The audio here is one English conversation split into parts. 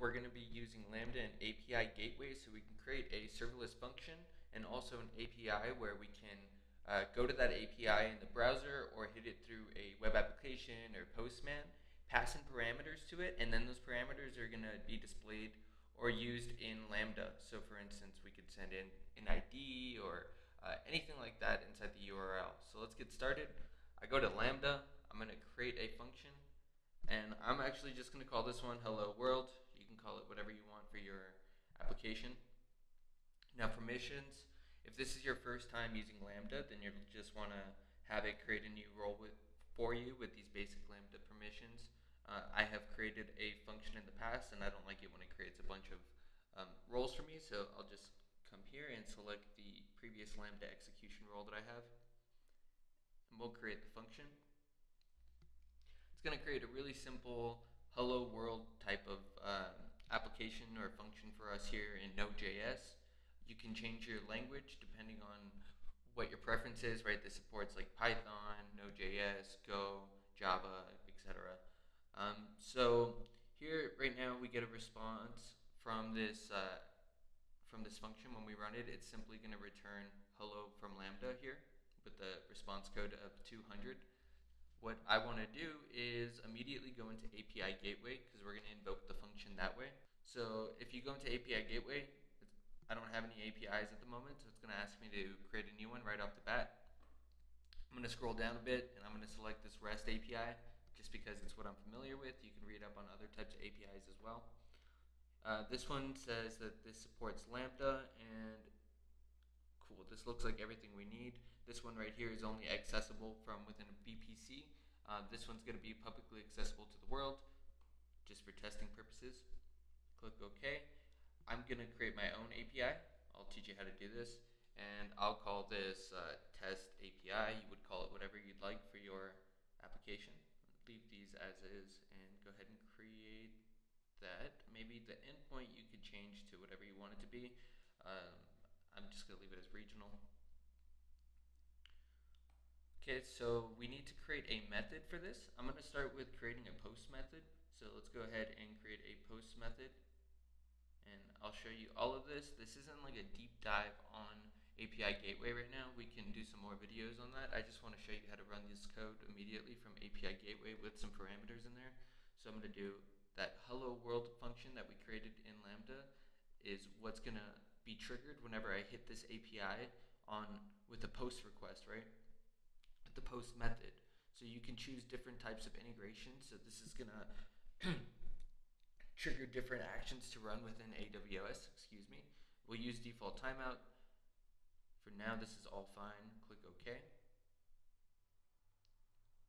We're going to be using Lambda and API gateway so we can create a serverless function and also an API where we can uh, go to that API in the browser or hit it through a web application or Postman, pass in parameters to it, and then those parameters are going to be displayed or used in Lambda. So for instance, we could send in an ID or uh, anything like that inside the URL. So let's get started. I go to Lambda, I'm going to create a function, and I'm actually just going to call this one hello world call it whatever you want for your application. Now permissions, if this is your first time using Lambda, then you just want to have it create a new role with, for you with these basic Lambda permissions. Uh, I have created a function in the past and I don't like it when it creates a bunch of um, roles for me, so I'll just come here and select the previous Lambda execution role that I have. And we'll create the function. It's going to create a really simple hello world type of um, application or function for us here in Node.js. You can change your language depending on what your preference is, right? This supports like Python, Node.js, Go, Java, etc. Um, so here, right now, we get a response from this uh, from this function when we run it. It's simply going to return hello from Lambda here with the response code of 200. What I want to do is immediately go into API Gateway because we're going to invoke the function that way. So if you go into API Gateway, I don't have any APIs at the moment, so it's going to ask me to create a new one right off the bat. I'm going to scroll down a bit and I'm going to select this REST API just because it's what I'm familiar with. You can read up on other types of APIs as well. Uh, this one says that this supports Lambda and cool, this looks like everything we need. This one right here is only accessible from within a VPC. Uh, this one's going to be publicly accessible to the world, just for testing purposes. Click OK. I'm going to create my own API. I'll teach you how to do this. And I'll call this uh, test API. You would call it whatever you'd like for your application. Leave these as is and go ahead and create that. Maybe the endpoint you could change to whatever you want it to be. Um, I'm just going to leave it as regional. Okay, so we need to create a method for this. I'm going to start with creating a post method. So let's go ahead and create a post method. And I'll show you all of this. This isn't like a deep dive on API Gateway right now. We can do some more videos on that. I just want to show you how to run this code immediately from API Gateway with some parameters in there. So I'm going to do that hello world function that we created in Lambda is what's going to be triggered whenever I hit this API on with a post request, right? The post method. So you can choose different types of integration. So this is going to trigger different actions to run within AWS, excuse me. We'll use default timeout. For now, this is all fine. Click OK.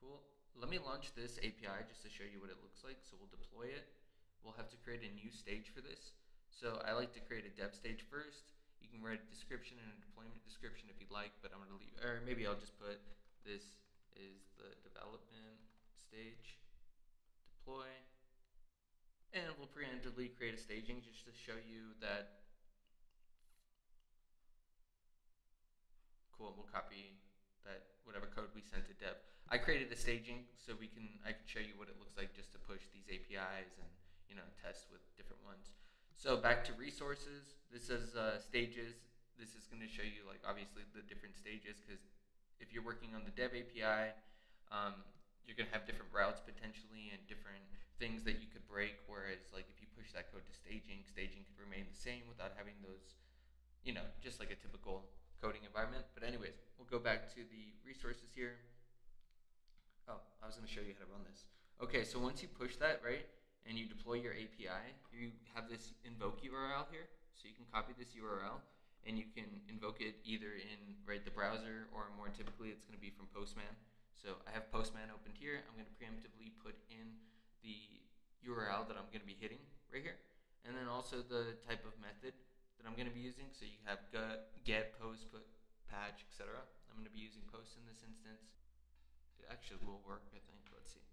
Cool. Let me launch this API just to show you what it looks like. So we'll deploy it. We'll have to create a new stage for this. So I like to create a dev stage first. You can write a description and a deployment description if you'd like, but I'm going to leave, or maybe I'll just put this is the development stage, deploy, and we'll preemptively create a staging just to show you that, cool, we'll copy that whatever code we sent to dev. I created a staging so we can, I can show you what it looks like just to push these APIs and, you know, test with different ones. So back to resources, this is uh, stages. This is going to show you like obviously the different stages because if you're working on the dev API, um, you're going to have different routes potentially and different things that you could break. Whereas, like if you push that code to staging, staging could remain the same without having those, you know, just like a typical coding environment. But anyways, we'll go back to the resources here. Oh, I was going to show you how to run this. Okay, so once you push that, right, and you deploy your API, you have this invoke URL here. So you can copy this URL and you can invoke it either in right the browser or more typically it's going to be from Postman. So I have Postman opened here. I'm going to preemptively put in the URL that I'm going to be hitting right here, and then also the type of method that I'm going to be using. So you have get, post, put, patch, etc. I'm going to be using post in this instance. It actually will work, I think. Let's see.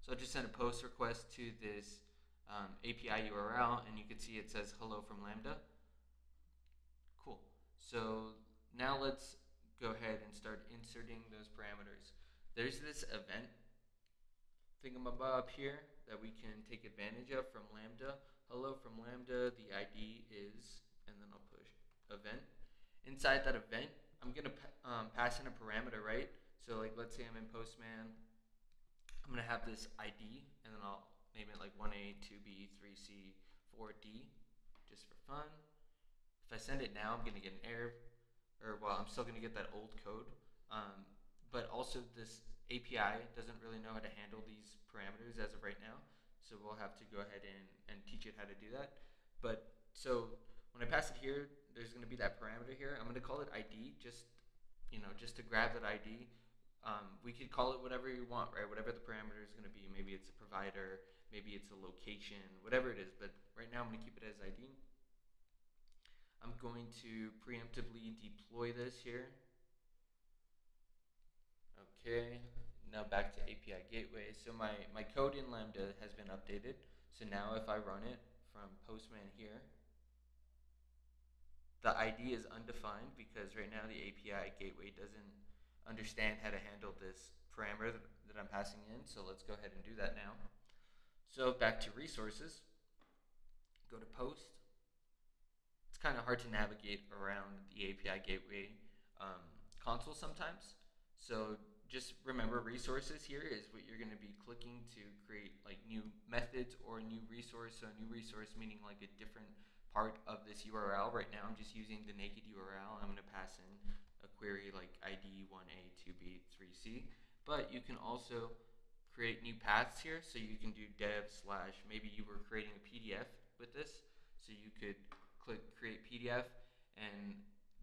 So I just sent a post request to this um, API URL, and you can see it says hello from Lambda. So now let's go ahead and start inserting those parameters. There's this event thingamabob here that we can take advantage of from Lambda. hello from Lambda. The ID is, and then I'll push event. Inside that event, I'm gonna um, pass in a parameter, right? So like, let's say I'm in Postman. I'm gonna have this ID, and then I'll name it like 1A, 2B, 3C, 4D, just for fun. If I send it now, I'm gonna get an error, or well, I'm still gonna get that old code. Um, but also this API doesn't really know how to handle these parameters as of right now. So we'll have to go ahead and, and teach it how to do that. But so when I pass it here, there's going to be that parameter here. I'm going to call it ID, just you know, just to grab that ID. Um, we could call it whatever you want, right? Whatever the parameter is going to be. Maybe it's a provider, maybe it's a location, whatever it is. But right now I'm going to keep it as ID. I'm going to preemptively deploy this here. Okay, now back to API Gateway. So my, my code in Lambda has been updated. So now if I run it from Postman here, the ID is undefined because right now the API gateway doesn't understand how to handle this parameter that, that I'm passing in. So let's go ahead and do that now. So back to resources, go to post. Kind of hard to navigate around the API gateway um, console sometimes. So just remember resources here is what you're going to be clicking to create like new methods or new resource. So a new resource meaning like a different part of this URL. Right now I'm just using the naked URL. I'm going to pass in a query like ID 1A, 2B, 3C. But you can also create new paths here. So you can do dev slash, maybe you were creating a PDF with this. So you could click create PDF and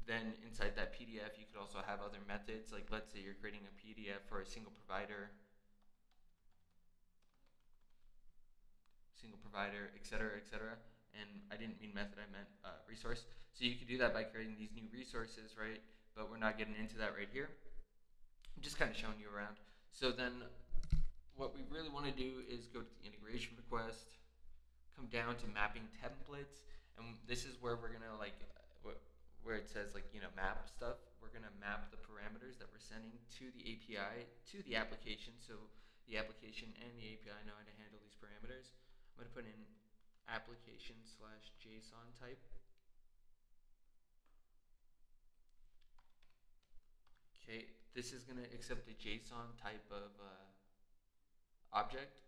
then inside that PDF you could also have other methods. Like let's say you're creating a PDF for a single provider, single provider, etc., etc and I didn't mean method, I meant uh, resource. So you could do that by creating these new resources, right? But we're not getting into that right here. I'm just kind of showing you around. So then what we really want to do is go to the integration request, come down to mapping templates, and this is where we're going to like, where it says like, you know, map stuff. We're going to map the parameters that we're sending to the API, to the application. So the application and the API know how to handle these parameters. I'm to put in application slash JSON type. Okay, this is going to accept a JSON type of uh, object,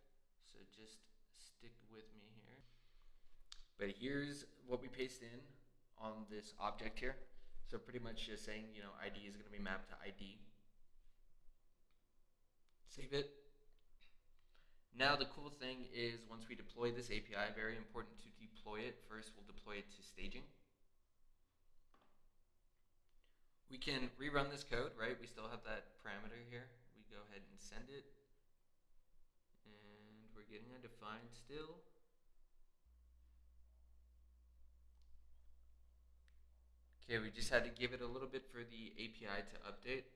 so just stick with me. But here's what we paste in on this object here. So pretty much just saying, you know, ID is going to be mapped to ID. Save it. Now the cool thing is once we deploy this API, very important to deploy it. First we'll deploy it to staging. We can rerun this code, right? We still have that parameter here. We go ahead and send it. And we're getting undefined still. Okay, we just had to give it a little bit for the API to update.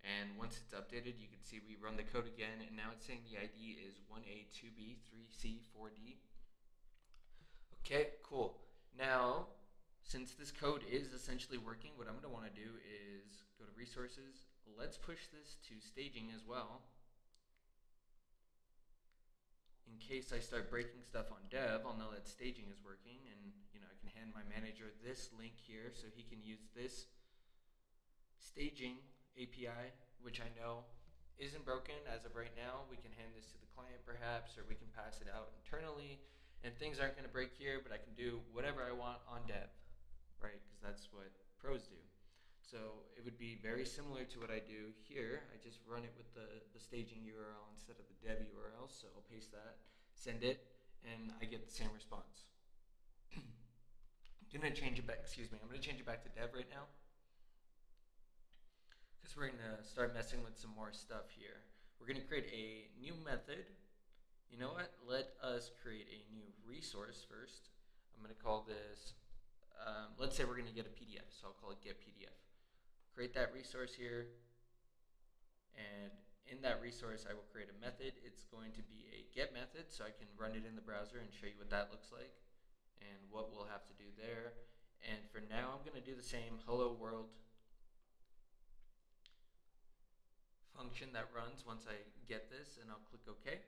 And once it's updated, you can see we run the code again, and now it's saying the ID is 1A, 2B, 3C, 4D. Okay, cool. Now, since this code is essentially working, what I'm going to want to do is go to resources. Let's push this to staging as well. In case I start breaking stuff on dev, I'll know that staging is working, and you know I can hand my manager this link here so he can use this staging API, which I know isn't broken as of right now. We can hand this to the client perhaps, or we can pass it out internally. And things aren't going to break here, but I can do whatever I want on dev, right? Because that's what pros do. So it would be very similar to what I do here. I just run it with the, the staging URL instead of the dev URL. So I'll paste that, send it, and I get the same response. I'm to change it back, excuse me, I'm to change it back to dev right now because we're going to start messing with some more stuff here. We're going to create a new method. You know what? Let us create a new resource first. I'm going to call this, um, let's say we're going to get a PDF, so I'll call it get PDF. Create that resource here, and in that resource I will create a method. It's going to be a get method, so I can run it in the browser and show you what that looks like and what we'll have to do there. And for now, I'm going to do the same hello world function that runs once I get this and I'll click OK.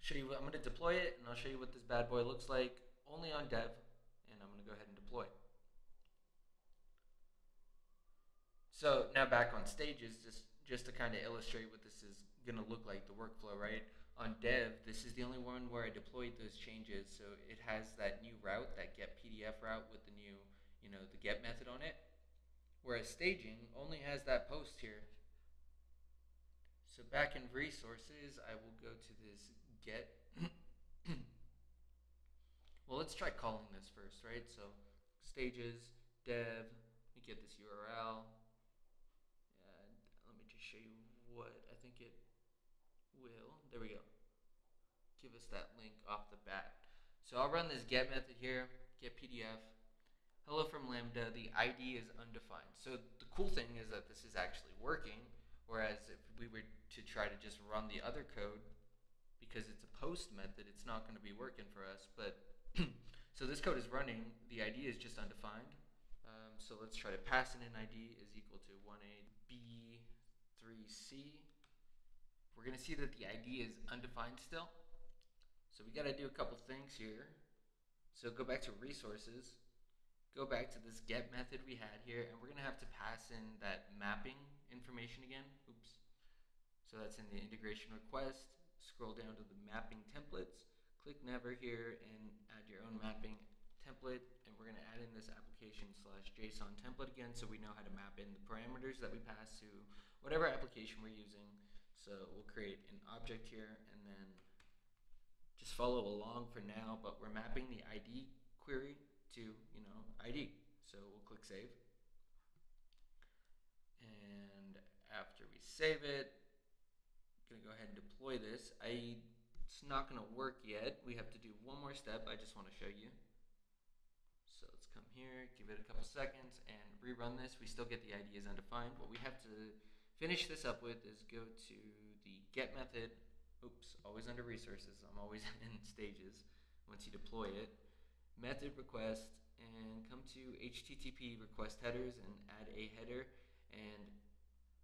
show you. What, I'm going to deploy it, and I'll show you what this bad boy looks like only on dev, and I'm going to go ahead and deploy. So now back on stages, just just to kind of illustrate what this is going to look like, the workflow, right? On dev, this is the only one where I deployed those changes, so it has that new route, that get PDF route with the new, you know, the get method on it. Whereas staging only has that post here. So back in resources, I will go to this get. well, let's try calling this first, right? So stages, dev, we get this URL. And let me just show you what I think it will. There we go. Give us that link off the bat. So I'll run this get method here, get PDF. Hello from Lambda, the ID is undefined. So the cool thing is that this is actually working, whereas if we were to try to just run the other code, because it's a post method, it's not going to be working for us. But So this code is running, the ID is just undefined. Um, so let's try to pass in an ID is equal to 18B3C. We're going to see that the ID is undefined still. So we got to do a couple things here. So go back to resources, go back to this get method we had here, and we're going to have to pass in that mapping information again. Oops. So that's in the integration request. Scroll down to the mapping templates, click never here, and add your own mapping template. And we're going to add in this application slash JSON template again so we know how to map in the parameters that we pass to whatever application we're using. So we'll create an object here and then just follow along for now, but we're mapping the ID query to, you know, ID. So we'll click save. And after we save it, I'm gonna go ahead and deploy this. I, it's not gonna work yet. We have to do one more step. I just wanna show you. So let's come here, give it a couple seconds and rerun this. We still get the ID as undefined. What we have to finish this up with is go to the get method oops, always under resources. I'm always in stages once you deploy it. Method request and come to HTTP request headers and add a header and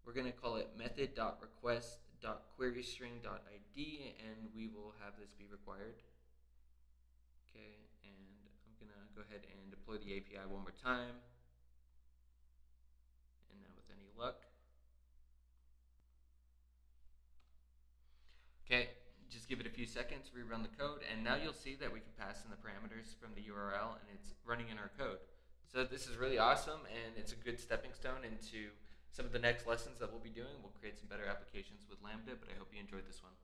we're going to call it method.request.querystring.id and we will have this be required. Okay, and I'm going to go ahead and deploy the API one more time. And now with any luck, Okay, just give it a few seconds, rerun the code, and now you'll see that we can pass in the parameters from the URL and it's running in our code. So this is really awesome and it's a good stepping stone into some of the next lessons that we'll be doing. We'll create some better applications with Lambda, but I hope you enjoyed this one.